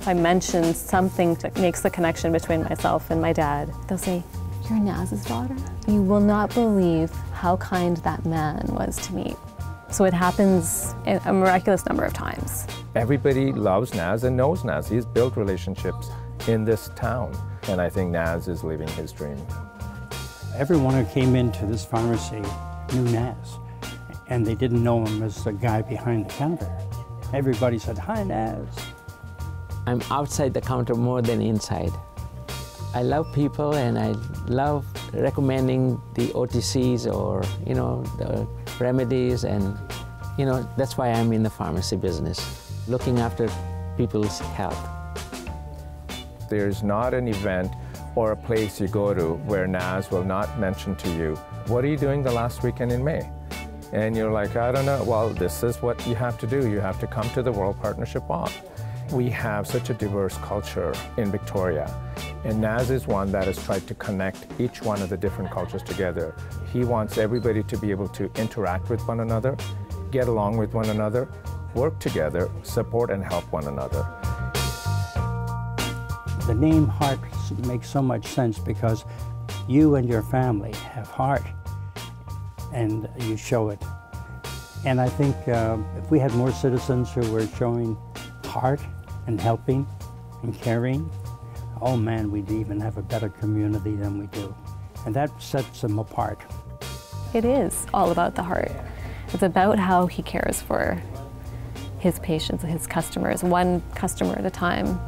If I mention something that makes the connection between myself and my dad, they'll say, You're Naz's daughter? You will not believe how kind that man was to me. So it happens a miraculous number of times. Everybody loves Naz and knows Naz. He's built relationships in this town, and I think Naz is living his dream. Everyone who came into this pharmacy knew Naz, and they didn't know him as the guy behind the counter. Everybody said, Hi, Naz. I'm outside the counter more than inside. I love people and I love recommending the OTCs or, you know, the remedies and, you know, that's why I'm in the pharmacy business, looking after people's health. There's not an event or a place you go to where Naz will not mention to you, what are you doing the last weekend in May? And you're like, I don't know. Well, this is what you have to do. You have to come to the World Partnership Walk. We have such a diverse culture in Victoria. And Naz is one that has tried to connect each one of the different cultures together. He wants everybody to be able to interact with one another, get along with one another, work together, support and help one another. The name Heart makes so much sense because you and your family have heart and you show it. And I think uh, if we had more citizens who were showing heart and helping and caring, oh man, we'd even have a better community than we do. And that sets them apart. It is all about the heart. It's about how he cares for his patients, his customers, one customer at a time.